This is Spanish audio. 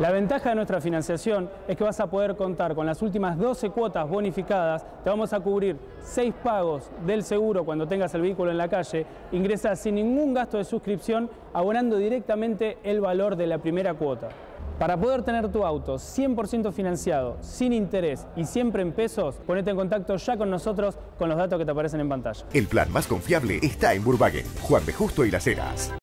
La ventaja de nuestra financiación es que vas a poder contar con las últimas 12 cuotas bonificadas, te vamos a cubrir 6 pagos del seguro cuando tengas el vehículo en la calle, ingresas sin ningún gasto de suscripción, abonando directamente el valor de la primera cuota. Para poder tener tu auto 100% financiado, sin interés y siempre en pesos, ponete en contacto ya con nosotros con los datos que te aparecen en pantalla. El plan más confiable está en Burbagen, Juan de Justo y Las Heras.